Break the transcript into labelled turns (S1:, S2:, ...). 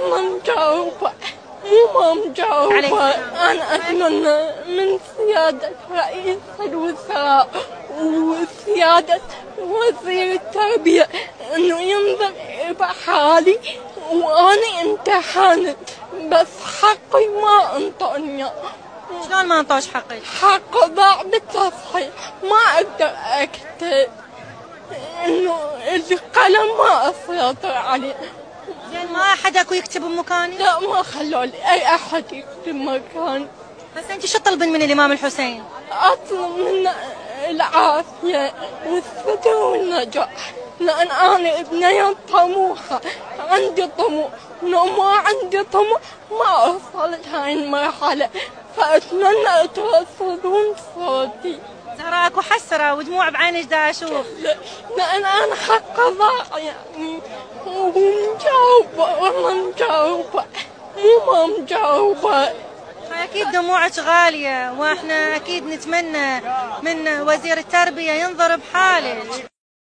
S1: والله مجاوبة مو ما مجاوبة. أنا أتمنى من سيادة رئيس الوزراء وسيادة وزير التربية إنه ينظر بحالي وأنا امتحنت بس حقي ما أنطوني.
S2: شلون ما أنطوش حقك؟
S1: حق ضاع بالتصحيح ما أقدر أكتب إنه القلم ما أسيطر عليه.
S2: زين ما أحد أكو يكتب بمكاني؟
S1: لا ما خلوا لي أي أحد يكتب مكان
S2: هسه أنت شو تطلبين من الإمام الحسين؟
S1: أطلب منه العافية والستر والنجاح لأن أنا ابنية طموحة. عندي طموح. لو ما عندي طموح ما وصلت هاي المرحلة. فأتمنى توصلون صوتي
S2: زهراء اكو حسره ودموع بعينك دا أشوف
S1: لا- لأن أنا حق ضاع يعني ومجاوبة والله مجاوبة. مو ما مجاوبة.
S2: أكيد دموعك غالية وإحنا أكيد نتمنى من وزير التربية ينظر بحالك.